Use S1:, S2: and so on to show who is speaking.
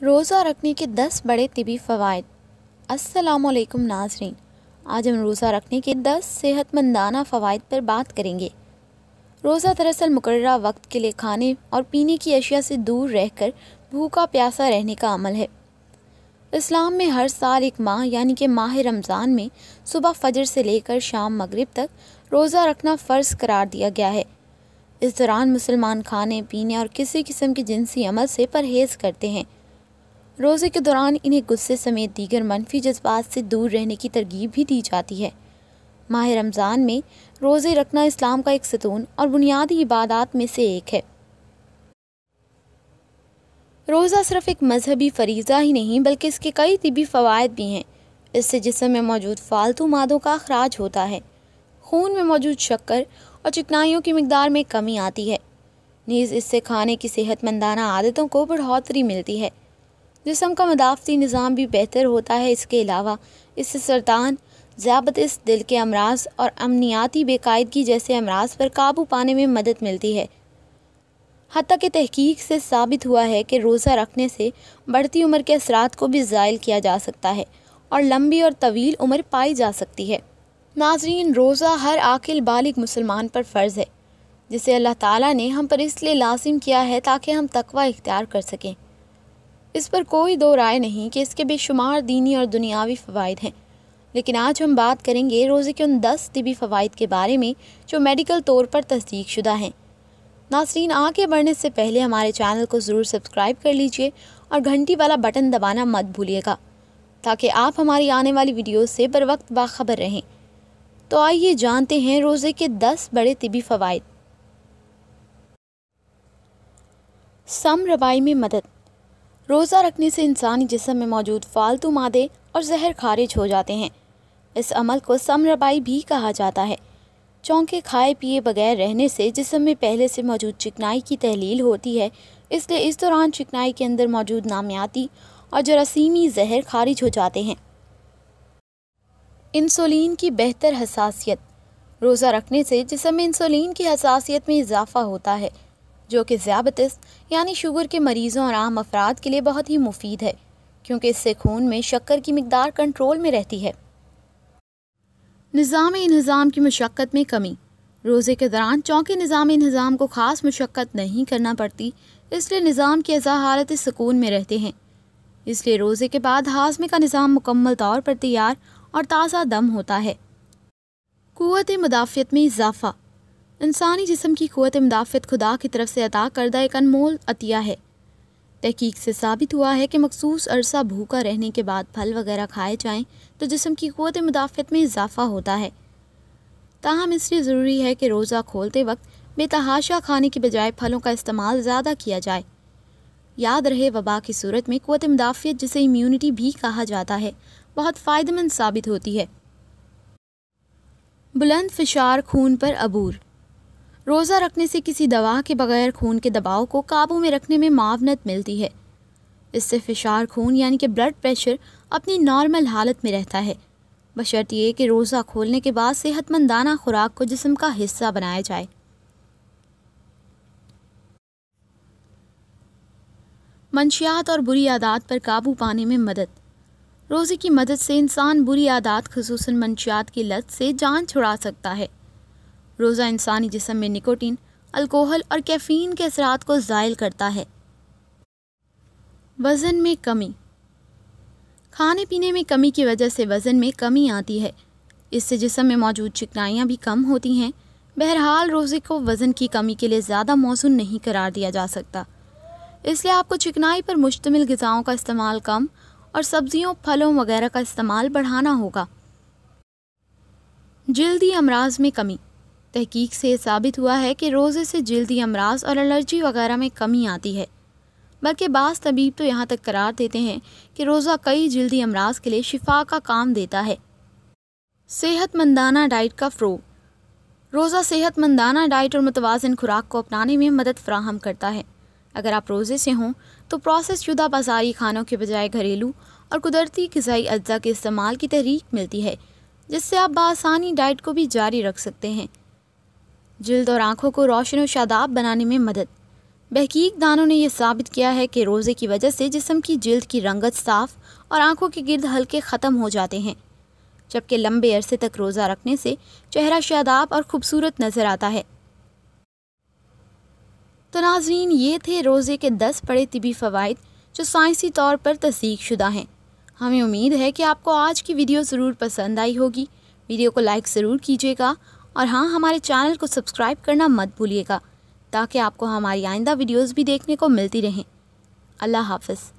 S1: रोज़ा रखने के दस बड़े तिबी फ़वाद असलकुम नाजरीन। आज हम रोज़ा रखने के दस सेहतमंदाना फ़वाद पर बात करेंगे। रोज़ा दरअसल मुकर्रा वक्त के लिए खाने और पीने की अशिया से दूर रहकर भूखा प्यासा रहने का अमल है। इस्लाम में हर साल एक माह यानी कि माह रमज़ान में सुबह फजर से लेकर शाम मगरिब तक रोज़ा रखना फ़र्ज़ करार दिया गया है। इस दौरान मुसलमान खाने, पीने और किसी किस्म के जिनसी अमल से परहेज़ करते हैं। रोज़े के दौरान इन्हें गुस्से समेत दीगर मनफी जज्बात से दूर रहने की तरगीब भी दी जाती है। माह रमज़ान में रोज़े रखना इस्लाम का एक सतून और बुनियादी इबादत में से एक है। रोज़ा सिर्फ़ एक मजहबी फरीज़ा ही नहीं, बल्कि इसके कई तबी फ़वाद भी हैं। इससे जिसम में मौजूद फालतू मादों का अखराज होता है। खून में मौजूद शक्कर और चिकनाइयों की मकदार में कमी आती है। नीज़ इससे खाने की सेहतमंदाना आदतों को बढ़ोतरी मिलती है। जिसम का मदाफ़ती निज़ाम भी बेहतर होता है इसके अलावा, इससे सरतान ज़्याबतिस दिल के अमराज और अमनियाती बेकायदगी जैसे अमराज पर काबू पाने में मदद मिलती है। हती कि तहकीक से साबित हुआ है कि रोज़ा रखने से बढ़ती उम्र के असरात को भी ज़ायल किया जा सकता है और लंबी और तवील उम्र पाई जा सकती है। नाजरीन, रोज़ा हर आकिल बालिग मुसलमान पर फ़र्ज़ है, जिसे अल्लाह ताला ने हम पर इसलिए लाजिम किया है ताकि हम तकवा इख्तियार कर सकें। इस पर कोई दो राय नहीं कि इसके बेशुमार दीनी और दुनियावी फ़वाद हैं। लेकिन आज हम बात करेंगे रोज़े के उन दस तबी फ़वाद के बारे में जो मेडिकल तौर पर तस्दीक शुदा हैं। नासरीन, आगे बढ़ने से पहले हमारे चैनल को ज़रूर सब्सक्राइब कर लीजिए और घंटी वाला बटन दबाना मत भूलिएगा, ताकि आप हमारी आने वाली वीडियो से बर वक्त बाखबर रहें। तो आइए जानते हैं रोज़े के दस बड़े तबी फ़वाद सम रबाई में मदद। रोज़ा रखने से इंसानी जिसम में मौजूद फालतू मादे और जहर खारिज हो जाते हैं। इस अमल को समरबाई भी कहा जाता है। चौंके खाए पिए बगैर रहने से जिसम में पहले से मौजूद चिकनाई की तहलील होती है, इसलिए इस दौरान चिकनाई के अंदर मौजूद नामियाती और जरासीमी जहर खारिज हो जाते हैं। इंसुलिन की बेहतर हसासियत। रोज़ा रखने से जिसम में इंसुलिन की हसासियत में इजाफ़ा होता है। जो कि ज़्याबतिस यानी शुगर के मरीज़ों और आम अफराद के लिए बहुत ही मुफीद है, क्योंकि इससे खून में शक्कर की मकदार कंट्रोल में रहती है। निज़ाम निज़ाम की मशक्क़त में कमी। रोज़े के दौरान चौंके निज़ाम निज़ाम को ख़ास मशक्क़त नहीं करना पड़ती, इसलिए निज़ाम की अज़ा हालत सुकून में रहते हैं। इसलिए रोज़े के बाद हाजमे का निज़ाम मुकम्मल तौर पर तैयार और ताज़ा दम होता है। क़वत मदाफ़ियत में इजाफ़ा। इंसानी जिसम की क़वत मुदाफ़त खुदा की तरफ़ से अदा करदा एक अनमोल अतिया है। तहकीक से साबित हुआ है कि मखसूस अरसा भूखा रहने के बाद फल वगैरह खाए जाएँ तो जिसम की क़वत मुदाफ़त में इजाफ़ा होता है। ताहम इसलिए ज़रूरी है कि रोज़ा खोलते वक्त बेतहाशा खाने की बजाय फलों का इस्तेमाल ज़्यादा किया जाए। याद रहे वबा की सूरत में क़वत मुदाफ़ियत जिसे इम्यूनिटी भी कहा जाता है, बहुत फ़ायदेमंद साबित होती है। बुलंद फिशार खून पर अबूर रोज़ा रखने से किसी दवा के बगैर खून के दबाव को काबू में रखने में मावनत मिलती है। इससे फिशार खून यानी कि ब्लड प्रेशर अपनी नॉर्मल हालत में रहता है। बशर्त ये कि रोज़ा खोलने के बाद सेहतमंदाना खुराक को जिसम का हिस्सा बनाया जाए। मंशियात और बुरी आदात पर काबू पाने में मदद। रोज़े की मदद से इंसान बुरी आदात खसूस मंशियात की लत से जान छुड़ा सकता है। रोज़ा इंसानी जिसम में निकोटीन, अल्कोहल और कैफ़ीन के असरात को ज़ायल करता है। वज़न में कमी। खाने पीने में कमी की वजह से वज़न में कमी आती है। इससे जिसम में मौजूद चिकनाइयाँ भी कम होती हैं। बहरहाल, रोज़े को वज़न की कमी के लिए ज़्यादा मौसू नहीं करार दिया जा सकता। इसलिए आपको चिकनाई पर मुश्तमिल गज़ाओं का इस्तेमाल कम और सब्ज़ियों, फलों वगैरह का इस्तेमाल बढ़ाना होगा। जल्दी अमराज में कमी। तहकीक से साबित हुआ है कि रोज़े से जल्दी अमराज और एलर्जी वगैरह में कमी आती है। बल्कि बाज़ तबीब तो यहाँ तक करार देते हैं कि रोज़ा कई जल्दी अमराज के लिए शिफा का काम देता है। सेहतमंदाना डाइट का फ़रोग। रोज़ा सेहतमंदाना डाइट और मुतवाजन खुराक को अपनाने में मदद फ्राहम करता है। अगर आप रोज़े से हों तो प्रोसेस शुदा बाजारी खानों के बजाय घरेलू और कुदरती गज़ाई अज्जा के इस्तेमाल की तहरीक मिलती है, जिससे आप बसानी डाइट को भी जारी रख सकते हैं। जल्द और आँखों को रोशन और शादाब बनाने में मदद। बहकीक दानों ने यह साबित किया है कि रोज़े की वजह से जिसम की जल्द की रंगत साफ़ और आँखों के गिर्द हल्के ख़त्म हो जाते हैं, जबकि लंबे अरसे तक रोज़ा रखने से चेहरा शादाब और ख़ूबसूरत नज़र आता है। तो नाजरीन, ये थे रोज़े के दस बड़े तबी फ़वाद जो साइंसी तौर पर तस्दीक शुदा हैं। हमें उम्मीद है कि आपको आज की वीडियो ज़रूर पसंद आई होगी। वीडियो को लाइक ज़रूर कीजिएगा और हाँ हमारे चैनल को सब्सक्राइब करना मत भूलिएगा, ताकि आपको हमारी आइंदा वीडियोस भी देखने को मिलती रहें। अल्लाह हाफ़िज़।